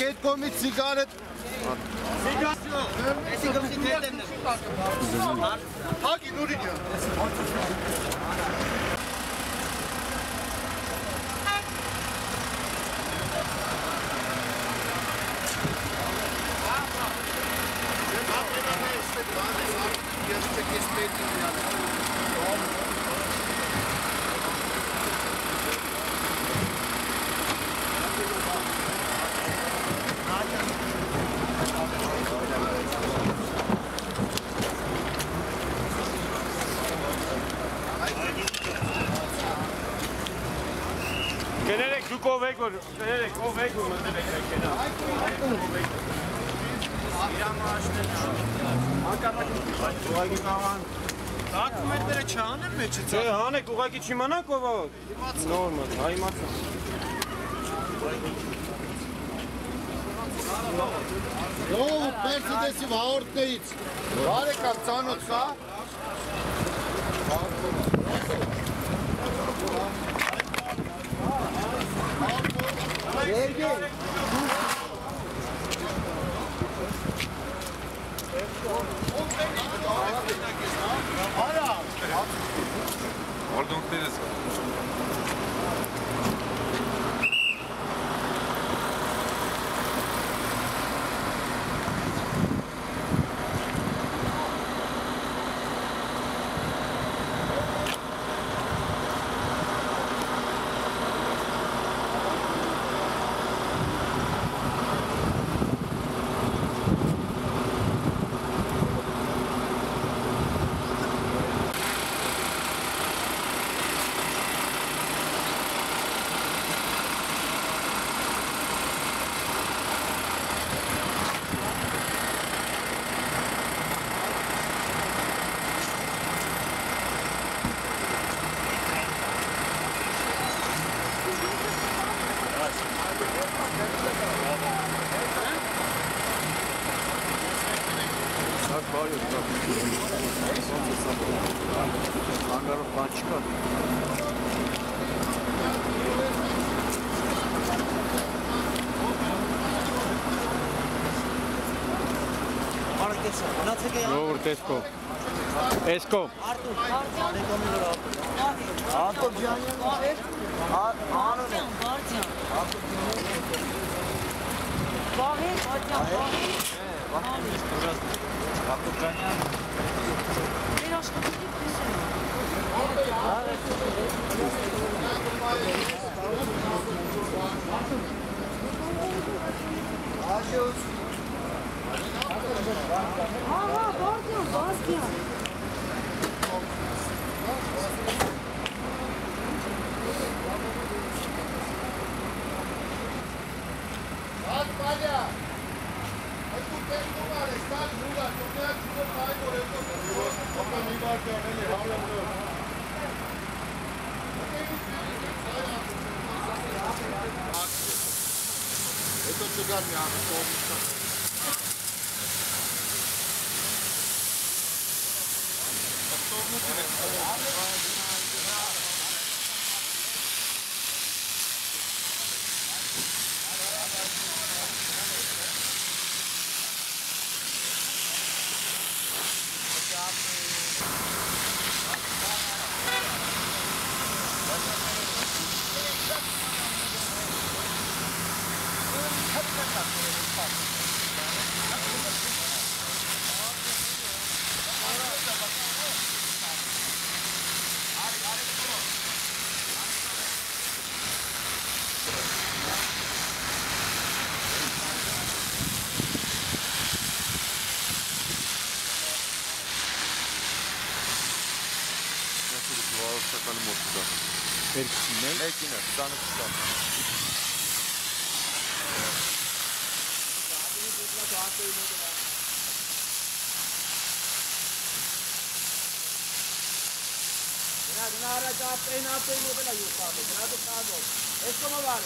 geht, komm mit Zigarette. Hak nur die Gerçek ismetini yani. Դուք ով եք որ գներեք ով եք որ մտել եք մեքենա։ Ուղղակի կաղան։ Դոկումենտները չանեմ մեջը Չէ, հանեք ուղղակի չիմանանք ով ա։ Նորմալ, հա իմացա։ Ո՞վ Մերսեդեսի հաղորդներից բարեկամ ծանոթ Ordnung, bitte. Կա Ordnungsdienst. Անգարով բան չկա Արքեսա, մնացեք է Նոր տեսքո։ Էսկո։ Արտուր, Արտուր վրա։ Արտո ջանյան Անոն է։ Բարձյան, Բաղեր, բարձյան, բաղեր։ Արտուրանյան։ Մեր աշխատանքի տեսել։ Ага, Боргио, Боргио. Это цыгане, а помнится. Что внутри? Merkiner. Merkiner. Zanı kuşlar. जनाब जनाब आप इन आप इन mobile use कर दो जनाब तो साथ हो इसको मोबाइल